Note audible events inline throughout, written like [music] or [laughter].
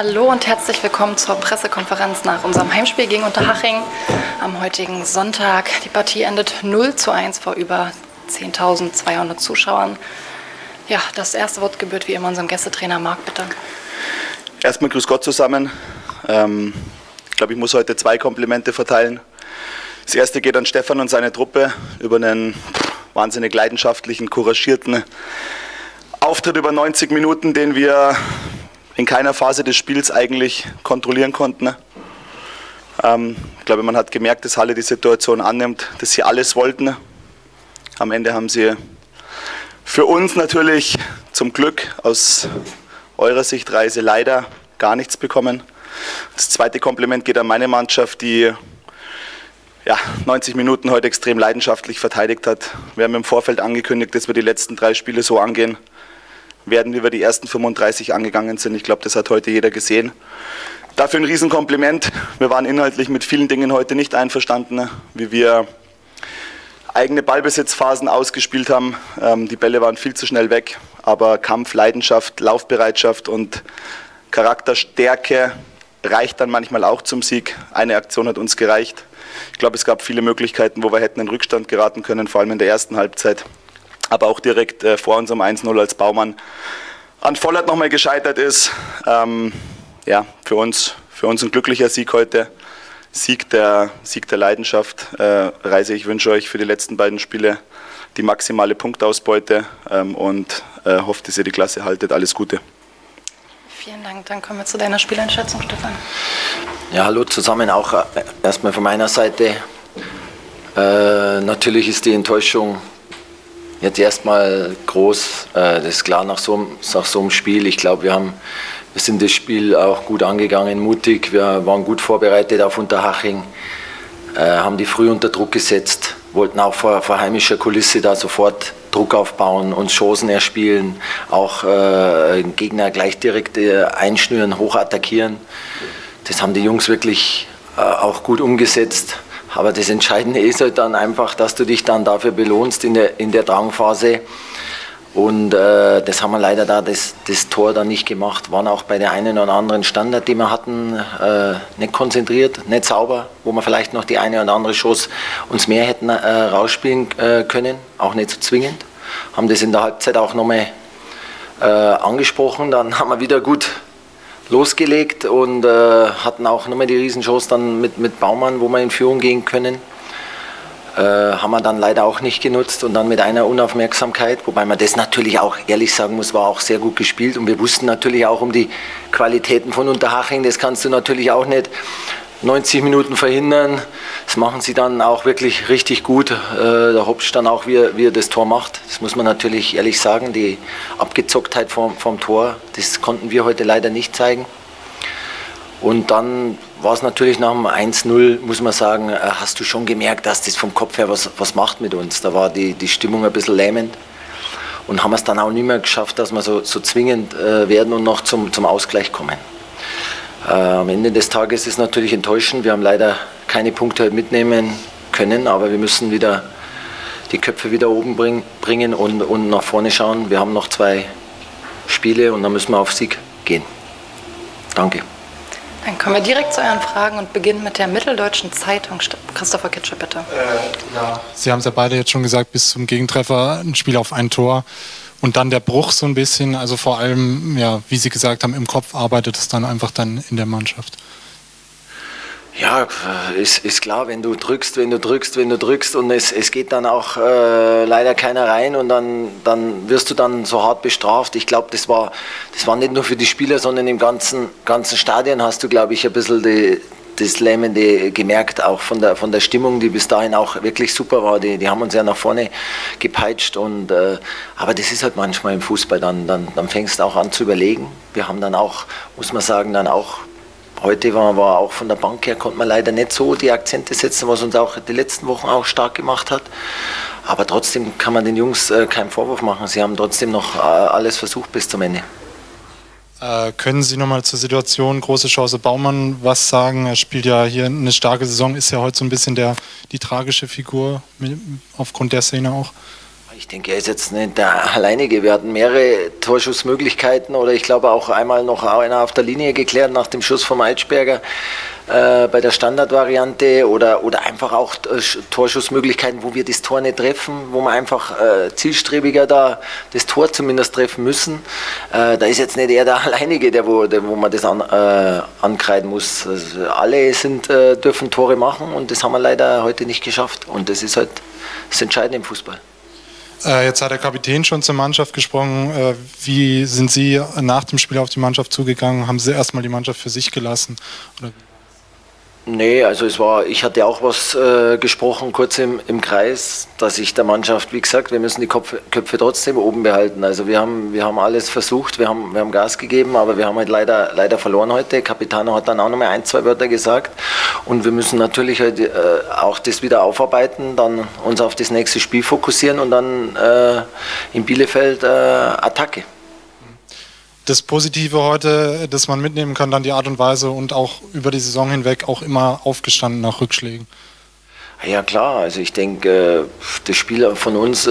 Hallo und herzlich willkommen zur Pressekonferenz nach unserem Heimspiel gegen Unterhaching am heutigen Sonntag. Die Partie endet 0 zu 1 vor über 10.200 Zuschauern. Ja, das erste Wort gebührt wie immer unserem Gästetrainer Marc, bitte. Erstmal Grüß Gott zusammen. Ähm, ich glaube, ich muss heute zwei Komplimente verteilen. Das erste geht an Stefan und seine Truppe über einen wahnsinnig leidenschaftlichen, couragierten Auftritt über 90 Minuten, den wir in keiner Phase des Spiels eigentlich kontrollieren konnten. Ähm, ich glaube, man hat gemerkt, dass Halle die Situation annimmt, dass sie alles wollten. Am Ende haben sie für uns natürlich zum Glück aus eurer Sichtreise leider gar nichts bekommen. Das zweite Kompliment geht an meine Mannschaft, die ja, 90 Minuten heute extrem leidenschaftlich verteidigt hat. Wir haben im Vorfeld angekündigt, dass wir die letzten drei Spiele so angehen, werden, wie wir die ersten 35 angegangen sind. Ich glaube, das hat heute jeder gesehen. Dafür ein Riesenkompliment. Wir waren inhaltlich mit vielen Dingen heute nicht einverstanden, wie wir eigene Ballbesitzphasen ausgespielt haben. Ähm, die Bälle waren viel zu schnell weg, aber Kampf, Leidenschaft, Laufbereitschaft und Charakterstärke reicht dann manchmal auch zum Sieg. Eine Aktion hat uns gereicht. Ich glaube, es gab viele Möglichkeiten, wo wir hätten in Rückstand geraten können, vor allem in der ersten Halbzeit aber auch direkt äh, vor unserem 1-0 als Baumann an Vollert nochmal gescheitert ist. Ähm, ja, für uns, für uns ein glücklicher Sieg heute. Sieg der, Sieg der Leidenschaft. Äh, Reise, ich wünsche euch für die letzten beiden Spiele die maximale Punktausbeute ähm, und äh, hoffe, dass ihr die Klasse haltet. Alles Gute. Vielen Dank. Dann kommen wir zu deiner Spieleinschätzung, Stefan. Ja, hallo zusammen. Auch äh, erstmal von meiner Seite. Äh, natürlich ist die Enttäuschung Jetzt erstmal groß, äh, das ist klar nach so, nach so einem Spiel. Ich glaube, wir, wir sind das Spiel auch gut angegangen, mutig. Wir waren gut vorbereitet auf Unterhaching, äh, haben die früh unter Druck gesetzt, wollten auch vor, vor heimischer Kulisse da sofort Druck aufbauen, uns Chancen erspielen, auch äh, Gegner gleich direkt äh, einschnüren, hoch attackieren. Das haben die Jungs wirklich äh, auch gut umgesetzt. Aber das Entscheidende ist halt dann einfach, dass du dich dann dafür belohnst in der, in der Drangphase. Und äh, das haben wir leider da, das, das Tor dann nicht gemacht. Waren auch bei der einen oder anderen Standard, die wir hatten, äh, nicht konzentriert, nicht sauber, wo wir vielleicht noch die eine oder andere Chance uns mehr hätten äh, rausspielen äh, können, auch nicht so zwingend. Haben das in der Halbzeit auch nochmal äh, angesprochen. Dann haben wir wieder gut losgelegt und äh, hatten auch nochmal die Riesenchance dann mit, mit Baumann, wo wir in Führung gehen können. Äh, haben wir dann leider auch nicht genutzt und dann mit einer Unaufmerksamkeit, wobei man das natürlich auch ehrlich sagen muss, war auch sehr gut gespielt und wir wussten natürlich auch um die Qualitäten von Unterhaching, das kannst du natürlich auch nicht 90 Minuten verhindern. Das machen sie dann auch wirklich richtig gut. Äh, der Hopsch dann auch, wie er, wie er das Tor macht. Das muss man natürlich ehrlich sagen. Die Abgezocktheit vom, vom Tor, das konnten wir heute leider nicht zeigen. Und dann war es natürlich nach dem 1-0, muss man sagen, äh, hast du schon gemerkt, dass das vom Kopf her was, was macht mit uns. Da war die, die Stimmung ein bisschen lähmend. Und haben es dann auch nicht mehr geschafft, dass wir so, so zwingend äh, werden und noch zum, zum Ausgleich kommen. Äh, am Ende des Tages ist es natürlich enttäuschend. Wir haben leider keine Punkte mitnehmen können, aber wir müssen wieder die Köpfe wieder oben bring, bringen und, und nach vorne schauen. Wir haben noch zwei Spiele und dann müssen wir auf Sieg gehen. Danke. Dann kommen wir direkt zu euren Fragen und beginnen mit der Mitteldeutschen Zeitung. Christopher Kitsche, bitte. Äh, ja. Sie haben es ja beide jetzt schon gesagt, bis zum Gegentreffer ein Spiel auf ein Tor. Und dann der Bruch so ein bisschen, also vor allem, ja, wie Sie gesagt haben, im Kopf arbeitet es dann einfach dann in der Mannschaft. Ja, ist, ist klar, wenn du drückst, wenn du drückst, wenn du drückst und es, es geht dann auch äh, leider keiner rein und dann, dann wirst du dann so hart bestraft. Ich glaube, das war, das war nicht nur für die Spieler, sondern im ganzen, ganzen Stadion hast du, glaube ich, ein bisschen die, das Lähmende gemerkt, auch von der, von der Stimmung, die bis dahin auch wirklich super war. Die, die haben uns ja nach vorne gepeitscht. Und, äh, aber das ist halt manchmal im Fußball, dann, dann, dann fängst du auch an zu überlegen. Wir haben dann auch, muss man sagen, dann auch, heute war, war auch von der Bank her, konnte man leider nicht so die Akzente setzen, was uns auch die letzten Wochen auch stark gemacht hat. Aber trotzdem kann man den Jungs äh, keinen Vorwurf machen. Sie haben trotzdem noch äh, alles versucht bis zum Ende. Äh, können Sie nochmal zur Situation große Chance Baumann was sagen? Er spielt ja hier eine starke Saison, ist ja heute so ein bisschen der, die tragische Figur mit, aufgrund der Szene auch. Ich denke, er ist jetzt nicht der Alleinige. Wir hatten mehrere Torschussmöglichkeiten oder ich glaube auch einmal noch einer auf der Linie geklärt nach dem Schuss vom Eitschberger äh, bei der Standardvariante oder, oder einfach auch äh, Torschussmöglichkeiten, wo wir das Tor nicht treffen, wo wir einfach äh, zielstrebiger da das Tor zumindest treffen müssen. Äh, da ist jetzt nicht er der [laughs] Alleinige, der wo, der, wo man das an, äh, ankreiden muss. Also alle sind, dürfen Tore machen und das haben wir leider heute nicht geschafft. Und das ist halt das Entscheidende im Fußball. Äh, jetzt hat der Kapitän schon zur Mannschaft gesprochen. Äh, wie sind Sie nach dem Spiel auf die Mannschaft zugegangen? Haben Sie erstmal die Mannschaft für sich gelassen? Oder? Nee, also es war, ich hatte auch was äh, gesprochen, kurz im, im Kreis, dass ich der Mannschaft, wie gesagt, wir müssen die Köpfe, Köpfe trotzdem oben behalten. Also wir haben, wir haben alles versucht, wir haben, wir haben Gas gegeben, aber wir haben halt leider, leider verloren heute. Capitano hat dann auch noch mal ein, zwei Wörter gesagt und wir müssen natürlich halt, äh, auch das wieder aufarbeiten, dann uns auf das nächste Spiel fokussieren und dann äh, in Bielefeld äh, Attacke das Positive heute, das man mitnehmen kann, dann die Art und Weise und auch über die Saison hinweg auch immer aufgestanden nach Rückschlägen. Ja klar, also ich denke, das Spiel von uns äh,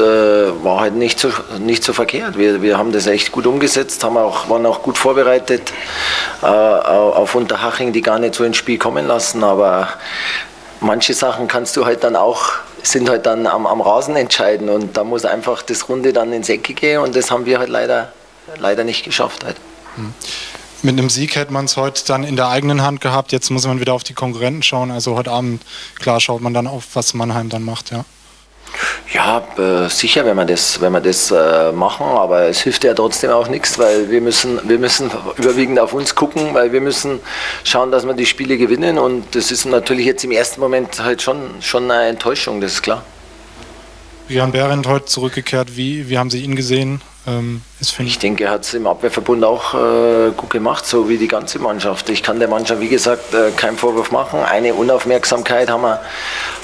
war halt nicht so, nicht so verkehrt. Wir, wir haben das echt gut umgesetzt, haben auch, waren auch gut vorbereitet äh, auf Unterhaching, die gar nicht so ins Spiel kommen lassen, aber manche Sachen kannst du halt dann auch, sind halt dann am, am Rasen entscheiden und da muss einfach das Runde dann ins gehen und das haben wir halt leider leider nicht geschafft hat. Hm. Mit einem Sieg hätte man es heute dann in der eigenen Hand gehabt. Jetzt muss man wieder auf die Konkurrenten schauen. Also heute Abend, klar, schaut man dann auf, was Mannheim dann macht, ja. Ja, äh, sicher, wenn wir das, wenn wir das äh, machen, aber es hilft ja trotzdem auch nichts, weil wir müssen, wir müssen überwiegend auf uns gucken, weil wir müssen schauen, dass wir die Spiele gewinnen und das ist natürlich jetzt im ersten Moment halt schon, schon eine Enttäuschung, das ist klar. Jan Behrendt heute zurückgekehrt, wie, wie haben Sie ihn gesehen? Ähm, ich denke, er hat es im Abwehrverbund auch äh, gut gemacht, so wie die ganze Mannschaft. Ich kann der Mannschaft, wie gesagt, äh, keinen Vorwurf machen. Eine Unaufmerksamkeit haben wir,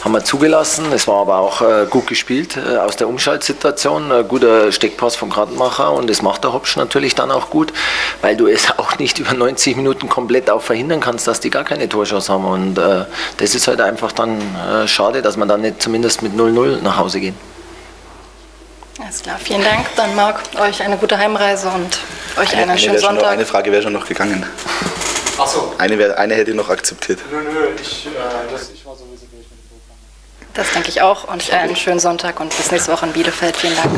haben wir zugelassen. Es war aber auch äh, gut gespielt äh, aus der Umschaltsituation. Ein guter Steckpass vom Kartenmacher und das macht der Hopsch natürlich dann auch gut, weil du es [laughs] auch nicht über 90 Minuten komplett auch verhindern kannst, dass die gar keine Torchance haben. Und äh, das ist halt einfach dann äh, schade, dass man dann nicht zumindest mit 0-0 nach Hause gehen. Alles klar, vielen Dank. Dann Marc, euch eine gute Heimreise und euch eine, einen eine schönen Sonntag. Noch, eine Frage wäre schon noch gegangen. Ach so. Eine, wär, eine hätte ich noch akzeptiert. Nö, nö, ich, äh, das, ich war sowieso durch, wenn ich Das denke ich auch und einen schönen Sonntag und bis nächste Woche in Bielefeld. Vielen Dank.